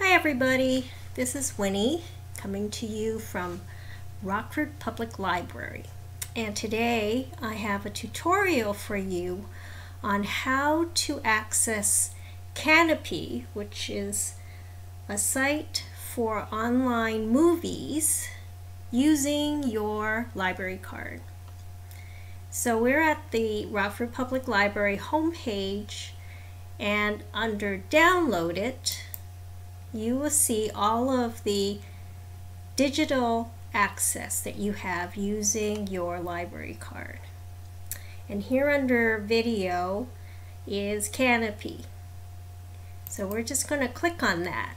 Hi everybody, this is Winnie coming to you from Rockford Public Library and today I have a tutorial for you on how to access Kanopy which is a site for online movies using your library card. So we're at the Rockford Public Library homepage and under download it you will see all of the digital access that you have using your library card. And here under video is Kanopy. So we're just going to click on that.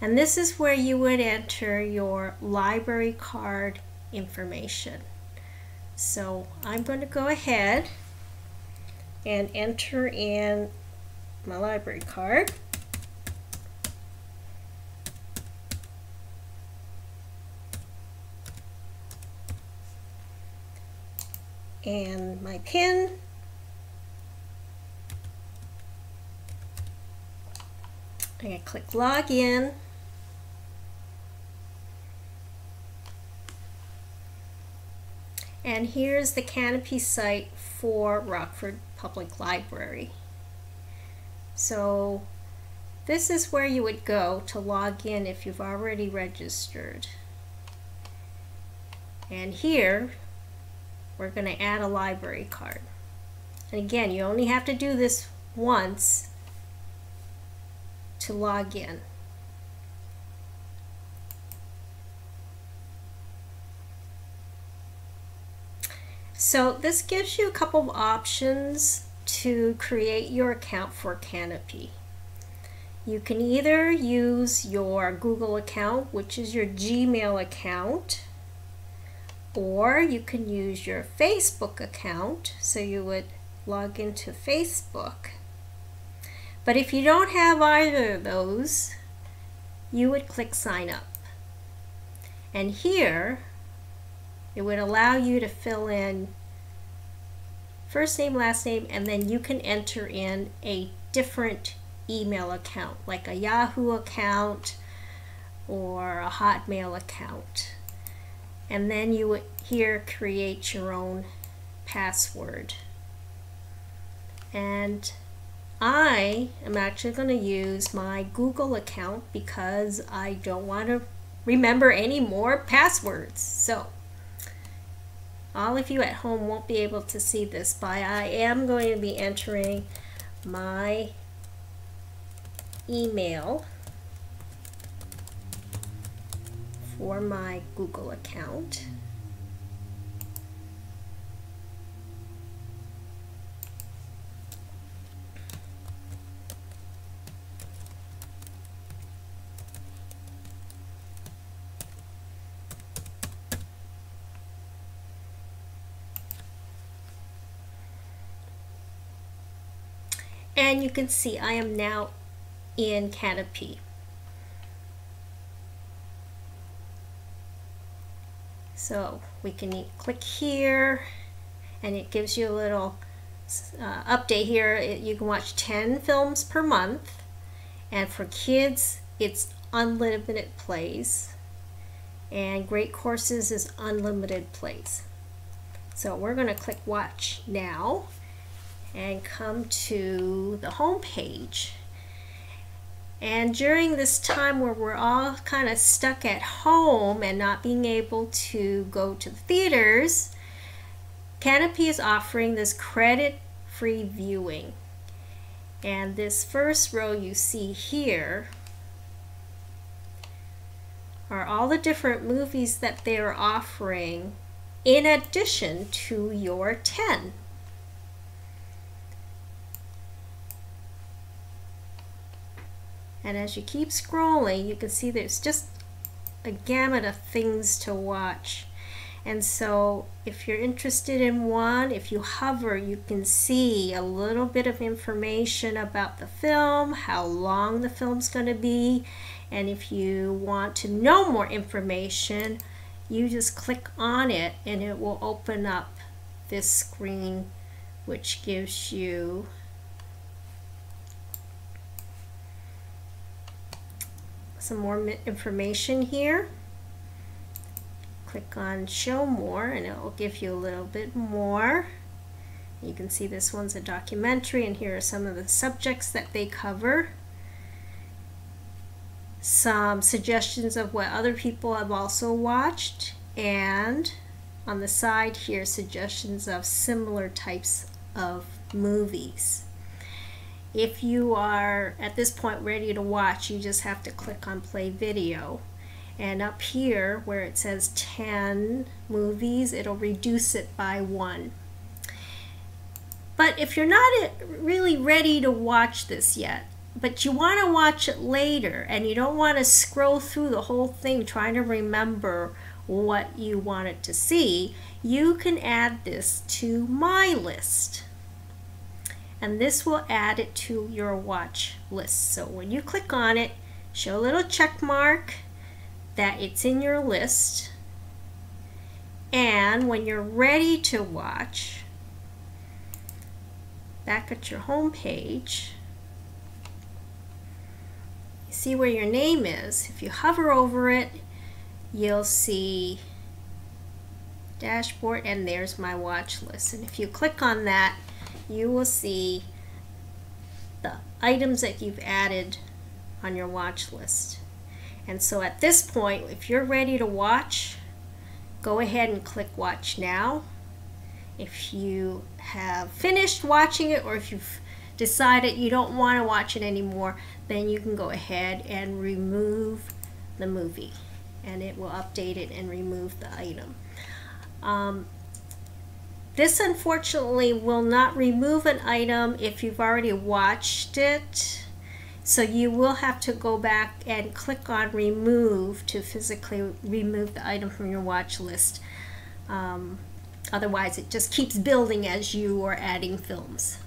And this is where you would enter your library card information. So I'm going to go ahead and enter in my library card. And my pin. I'm going to click login. And here's the Kanopy site for Rockford Public Library. So this is where you would go to log in if you've already registered. And here we're going to add a library card. And again, you only have to do this once to log in. So this gives you a couple of options to create your account for Kanopy. You can either use your Google account, which is your Gmail account, or you can use your Facebook account. So you would log into Facebook. But if you don't have either of those, you would click sign up. And here, it would allow you to fill in first name, last name, and then you can enter in a different email account, like a Yahoo account or a Hotmail account and then you would here create your own password. And I am actually going to use my Google account because I don't want to remember any more passwords. So all of you at home won't be able to see this but I am going to be entering my email for my Google account. And you can see I am now in Kanopy. So we can click here and it gives you a little uh, update here. you can watch 10 films per month and for kids it's unlimited plays and great courses is unlimited plays. So we're going to click watch now and come to the home page and during this time where we're all kind of stuck at home and not being able to go to the theaters, Kanopy is offering this credit-free viewing. And this first row you see here are all the different movies that they are offering in addition to your 10. And as you keep scrolling, you can see there's just a gamut of things to watch. And so if you're interested in one, if you hover, you can see a little bit of information about the film, how long the film's going to be. And if you want to know more information, you just click on it and it will open up this screen which gives you some more information here. Click on show more and it will give you a little bit more. You can see this one's a documentary and here are some of the subjects that they cover. Some suggestions of what other people have also watched and on the side here suggestions of similar types of movies. If you are at this point ready to watch, you just have to click on play video. And up here where it says 10 movies, it'll reduce it by one. But if you're not uh, really ready to watch this yet, but you want to watch it later and you don't want to scroll through the whole thing trying to remember what you wanted to see, you can add this to my list. And this will add it to your watch list. So when you click on it, show a little check mark that it's in your list. And when you're ready to watch, back at your home page, you see where your name is. If you hover over it, you'll see dashboard and there's my watch list. And if you click on that, you will see the items that you've added on your watch list. And so at this point, if you're ready to watch, go ahead and click watch now if you have finished watching it or if you've decided you don't want to watch it anymore, then you can go ahead and remove the movie and it will update it and remove the item. Um, this unfortunately will not remove an item if you've already watched it. So you will have to go back and click on remove to physically remove the item from your watch list. Um, Otherwise, it just keeps building as you are adding films.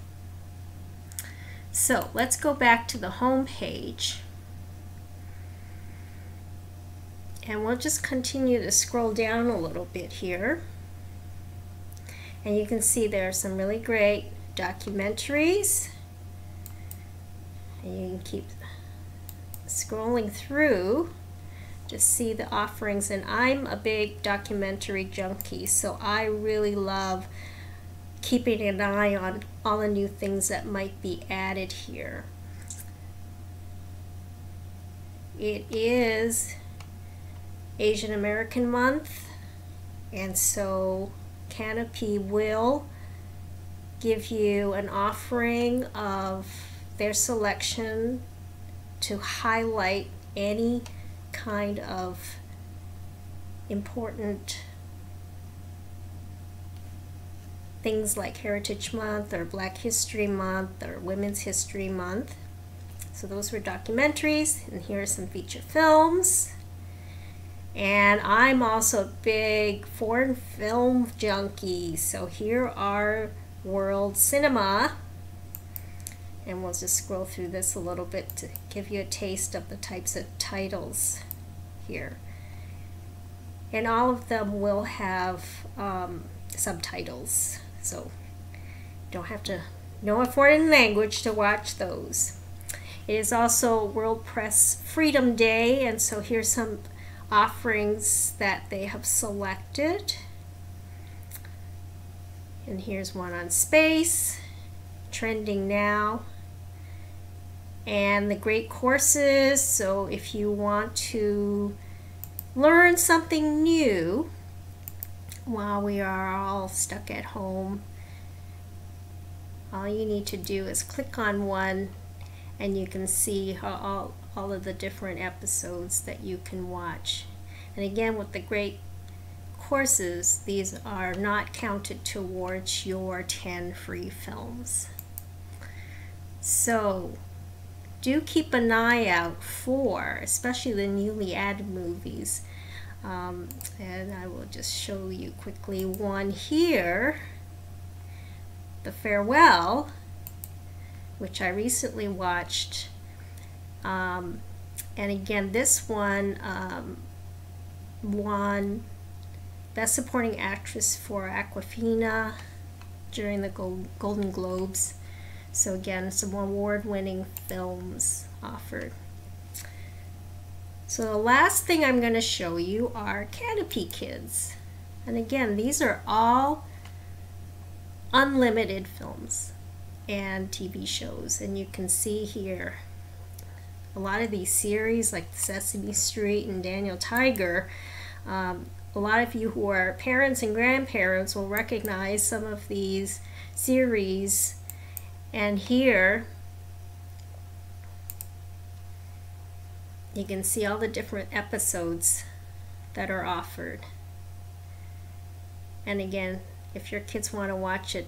So let's go back to the home page. And we'll just continue to scroll down a little bit here. And you can see there are some really great documentaries. And you can keep scrolling through to see the offerings. And I'm a big documentary junkie, so I really love keeping an eye on all the new things that might be added here. It is Asian American Month, and so Kanopy will give you an offering of their selection to highlight any kind of important things like Heritage Month or Black History Month or Women's History Month. So those were documentaries, and here are some feature films. And I'm also a big foreign film junkie, so here are World Cinema and we'll just scroll through this a little bit to give you a taste of the types of titles here. And all of them will have um, subtitles, so you don't have to know a foreign language to watch those. It is also World Press Freedom Day, and so here's some offerings that they have selected. And here's one on space, trending now and the great courses. So if you want to learn something new while we are all stuck at home, all you need to do is click on one and you can see all, all of the different episodes that you can watch. And again, with the great courses, these are not counted towards your 10 free films. So do keep an eye out for, especially the newly added movies. Um, and I will just show you quickly one here, The Farewell, which I recently watched. Um, and again, this one um, won Best Supporting Actress for Awkwafina during the Golden Globes. So again, some award-winning films offered. So the last thing I'm going to show you are Kanopy Kids. And again, these are all unlimited films and TV shows. And you can see here a lot of these series like Sesame Street and Daniel Tiger. Um, a lot of you who are parents and grandparents will recognize some of these series. And here you can see all the different episodes that are offered. And again, if your kids want to watch it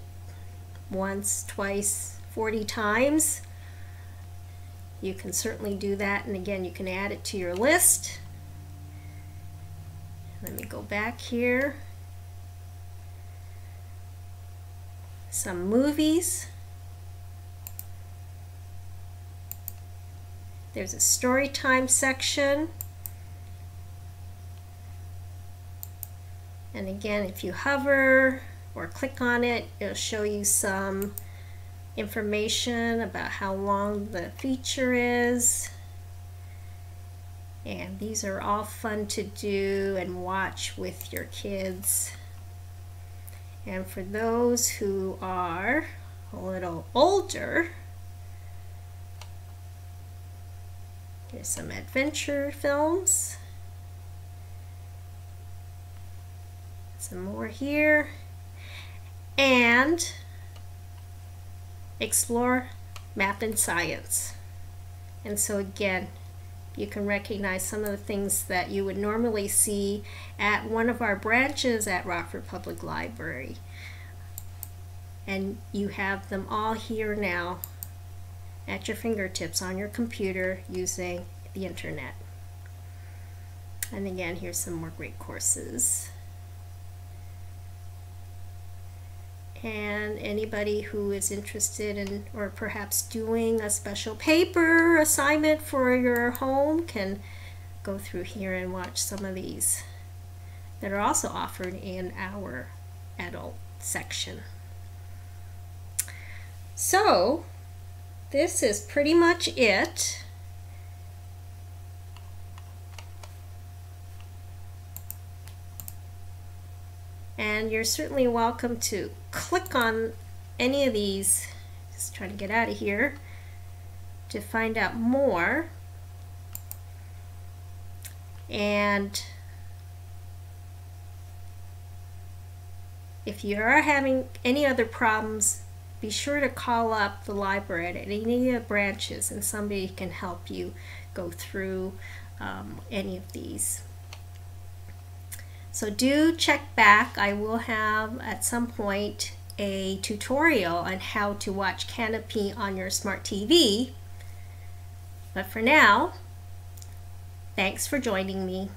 once, twice, 40 times, you can certainly do that. And again, you can add it to your list. Let me go back here. Some movies. There's a story time section. And again, if you hover or click on it, it'll show you some information about how long the feature is. And these are all fun to do and watch with your kids. And for those who are a little older, Here's some adventure films. Some more here. And explore math and science. And so again, you can recognize some of the things that you would normally see at one of our branches at Rockford Public Library. And you have them all here now at your fingertips on your computer using the internet. And again, here's some more great courses. And anybody who is interested in or perhaps doing a special paper assignment for your home can go through here and watch some of these that are also offered in our adult section. So, this is pretty much it. And you're certainly welcome to click on any of these, just trying to get out of here, to find out more. And if you are having any other problems, be sure to call up the library at any of the branches and somebody can help you go through um, any of these. So do check back. I will have at some point a tutorial on how to watch Kanopy on your smart TV. But for now, thanks for joining me.